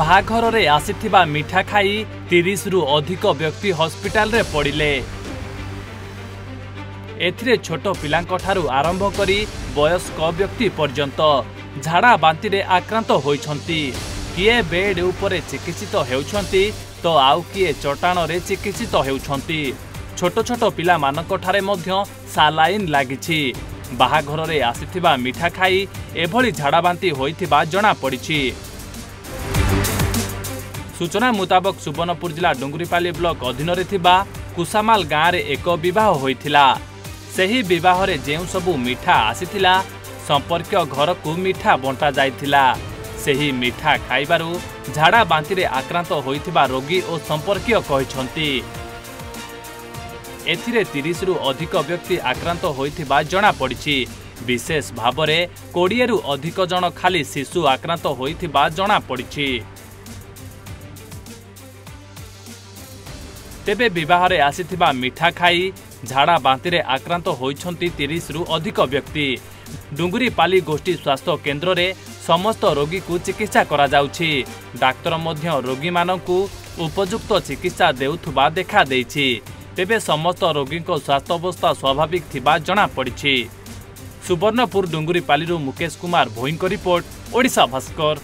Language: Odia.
ବାହାଘରରେ ଆସିଥିବା ମିଠା ଖାଇ ତିରିଶରୁ ଅଧିକ ବ୍ୟକ୍ତି ହସ୍ପିଟାଲରେ ପଡ଼ିଲେ। ଏଥିରେ ଛୋଟ ପିଲାଙ୍କଠାରୁ ଆରମ୍ଭ କରି ବୟସ୍କ ବ୍ୟକ୍ତି ପର୍ଯ୍ୟନ୍ତ ଝାଡ଼ା ବାନ୍ତିରେ ଆକ୍ରାନ୍ତ ହୋଇଛନ୍ତି। କିଏ ବେଡ୍ ଉପରେ ଚିକିତ୍ସିତ ହେଉଛନ୍ତି ତ ଆଉ କିଏ ଚଟାଣରେ ଚିକିତ୍ସିତ ହେଉଛନ୍ତି। ଛୋଟ ଛୋଟ ପିଲାମାନଙ୍କଠାରେ ମଧ୍ୟ ସାଲାଇନ୍ ଲାଗିଛି। ବାହାଘରରେ ଆସିଥିବା ମିଠା ଖାଇ ଏଭଳି ଝାଡ଼ାବାନ୍ତି ହୋଇଥିବା ଜଣାପଡ଼ିଛି। ସୂଚନା ମୁତାବକ ସୁବର୍ଣ୍ଣପୁର ଜିଲ୍ଲା ଡୁଙ୍ଗୁରିପାଲି ବ୍ଲକ ଅଧୀନରେ ଥିବା କୁସାମାଲ ଗାଁରେ ଏକ ବିବାହ ହୋଇଥିଲା। ସେହି ବିବାହରେ ଯେଉଁ ସବୁ ମିଠା ଆସିଥିଲା ସମ୍ପର୍କୀୟ ଘରକୁ ମିଠା ବଣ୍ଟା ଯାଇଥିଲା। ସେହି ମିଠା ଖାଇବାରୁ ଝାଡ଼ା ବାନ୍ତିରେ ଆକ୍ରାନ୍ତ ହୋଇଥିବା ରୋଗୀ ଓ ସମ୍ପର୍କୀୟ କହିଛନ୍ତି ଏଥିରେ ତିରିଶରୁ ଅଧିକ ବ୍ୟକ୍ତି ଆକ୍ରାନ୍ତ ହୋଇଥିବା ଜଣାପଡ଼ିଛି। ବିଶେଷ ଭାବରେ କୋଡ଼ିଏରୁ ଅଧିକ ଜଣ ଖାଲି ଶିଶୁ ଆକ୍ରାନ୍ତ ହୋଇଥିବା ଜଣାପଡ଼ିଛି। ତେବେ ବିବାହରେ ଆସିଥିବା ମିଠା ଖାଇ ଝାଡ଼ା ବାନ୍ତିରେ ଆକ୍ରାନ୍ତ ହୋଇଛନ୍ତି ତିରିଶରୁ ଅଧିକ ବ୍ୟକ୍ତି। ଡୁଙ୍ଗୁରିପାଲି ଗୋଷ୍ଠୀ ସ୍ୱାସ୍ଥ୍ୟ କେନ୍ଦ୍ରରେ ସମସ୍ତ ରୋଗୀକୁ ଚିକିତ୍ସା କରାଯାଉଛି। ଡାକ୍ତର ମଧ୍ୟ ରୋଗୀମାନଙ୍କୁ ଉପଯୁକ୍ତ ଚିକିତ୍ସା ଦେଉଥିବା ଦେଖାଦେଇଛି। ତେବେ ସମସ୍ତ ରୋଗୀଙ୍କ ସ୍ୱାସ୍ଥ୍ୟାବସ୍ଥା ସ୍ୱାଭାବିକ ଥିବା ଜଣାପଡ଼ିଛି। ସୁବର୍ଣ୍ଣପୁର ଡୁଙ୍ଗୁରିପାଲିରୁ ମୁକେଶ କୁମାର ଭୋଇଙ୍କ ରିପୋର୍ଟ ଓଡ଼ିଶା ଭାସ୍କର।